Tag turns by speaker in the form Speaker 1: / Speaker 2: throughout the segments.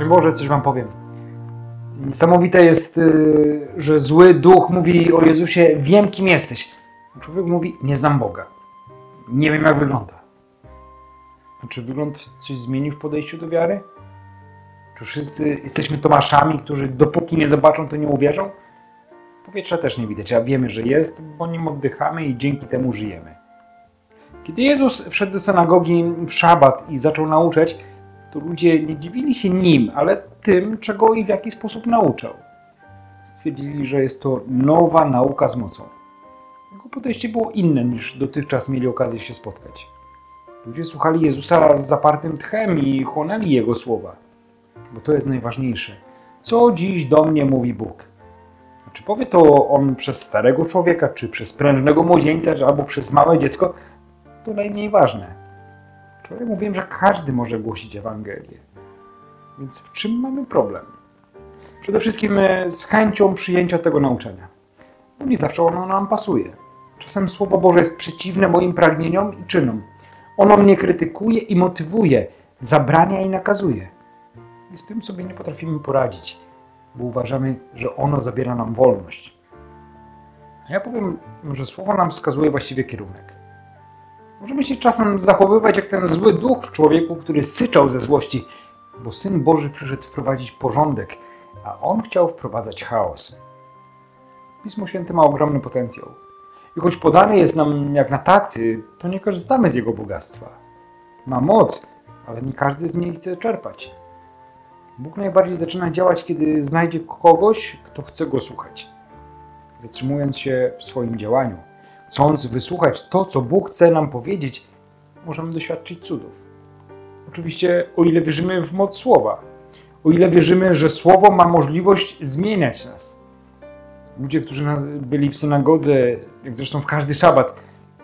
Speaker 1: Szczęść Boże, coś Wam powiem. Niesamowite jest, y, że zły duch mówi o Jezusie, wiem kim jesteś. Człowiek mówi, nie znam Boga. Nie wiem jak wygląda. Czy wygląd coś zmienił w podejściu do wiary? Czy wszyscy jesteśmy Tomaszami, którzy dopóki nie zobaczą, to nie uwierzą? Powietrza też nie widać, a wiemy, że jest, bo nim oddychamy i dzięki temu żyjemy. Kiedy Jezus wszedł do synagogi w szabat i zaczął nauczać, to ludzie nie dziwili się nim, ale tym, czego i w jaki sposób nauczał. Stwierdzili, że jest to nowa nauka z mocą. Jego podejście było inne niż dotychczas mieli okazję się spotkać. Ludzie słuchali Jezusa z zapartym tchem i chłonęli Jego słowa. Bo to jest najważniejsze. Co dziś do mnie mówi Bóg? Czy powie to on przez starego człowieka, czy przez prężnego młodzieńca, albo przez małe dziecko, to najmniej ważne. Wczoraj mówiłem, że każdy może głosić Ewangelię. Więc w czym mamy problem? Przede wszystkim e, z chęcią przyjęcia tego nauczania. Bo nie zawsze ono nam pasuje. Czasem Słowo Boże jest przeciwne moim pragnieniom i czynom. Ono mnie krytykuje i motywuje, zabrania i nakazuje. I z tym sobie nie potrafimy poradzić, bo uważamy, że ono zabiera nam wolność. A ja powiem, że Słowo nam wskazuje właściwie kierunek. Możemy się czasem zachowywać jak ten zły duch w człowieku, który syczał ze złości, bo Syn Boży przyszedł wprowadzić porządek, a On chciał wprowadzać chaos. Pismo Święte ma ogromny potencjał. I choć podany jest nam jak na tacy, to nie korzystamy z jego bogactwa. Ma moc, ale nie każdy z niej chce czerpać. Bóg najbardziej zaczyna działać, kiedy znajdzie kogoś, kto chce go słuchać. Zatrzymując się w swoim działaniu, chcąc wysłuchać to, co Bóg chce nam powiedzieć, możemy doświadczyć cudów. Oczywiście, o ile wierzymy w moc słowa, o ile wierzymy, że słowo ma możliwość zmieniać nas. Ludzie, którzy byli w synagodze, jak zresztą w każdy szabat,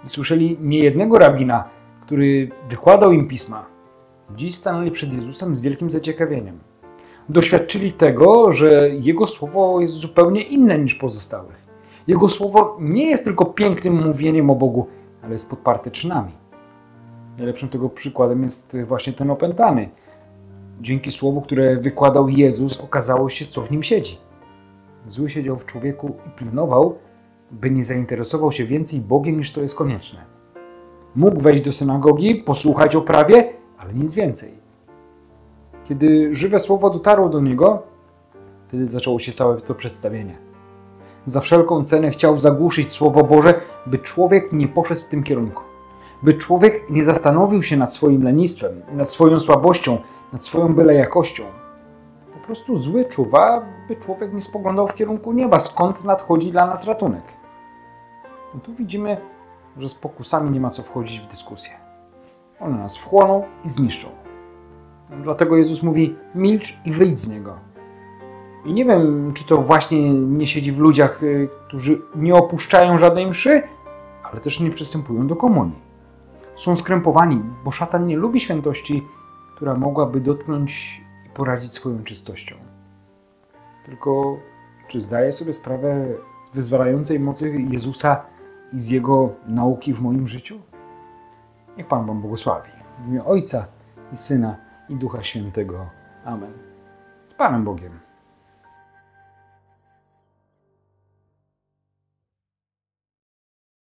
Speaker 1: słyszeli niejednego rabina, który wykładał im pisma, dziś stanęli przed Jezusem z wielkim zaciekawieniem. Doświadczyli tego, że Jego słowo jest zupełnie inne niż pozostałych. Jego słowo nie jest tylko pięknym mówieniem o Bogu, ale jest podparte czynami. Najlepszym tego przykładem jest właśnie ten opętany. Dzięki słowu, które wykładał Jezus, okazało się, co w nim siedzi. Zły siedział w człowieku i pilnował, by nie zainteresował się więcej Bogiem niż to jest konieczne. Mógł wejść do synagogi, posłuchać o prawie, ale nic więcej. Kiedy żywe słowo dotarło do niego, wtedy zaczęło się całe to przedstawienie. Za wszelką cenę chciał zagłuszyć Słowo Boże, by człowiek nie poszedł w tym kierunku. By człowiek nie zastanowił się nad swoim lenistwem, nad swoją słabością, nad swoją byle jakością. Po prostu zły czuwa, by człowiek nie spoglądał w kierunku nieba, skąd nadchodzi dla nas ratunek. I tu widzimy, że z pokusami nie ma co wchodzić w dyskusję. One nas wchłoną i zniszczą. Dlatego Jezus mówi: milcz i wyjdź z niego. I nie wiem, czy to właśnie nie siedzi w ludziach, y, którzy nie opuszczają żadnej mszy, ale też nie przystępują do komunii. Są skrępowani, bo szatan nie lubi świętości, która mogłaby dotknąć i poradzić swoją czystością. Tylko czy zdaję sobie sprawę z wyzwalającej mocy Jezusa i z Jego nauki w moim życiu? Niech Pan Wam błogosławi. W imię Ojca i Syna i Ducha Świętego. Amen. Z Panem Bogiem.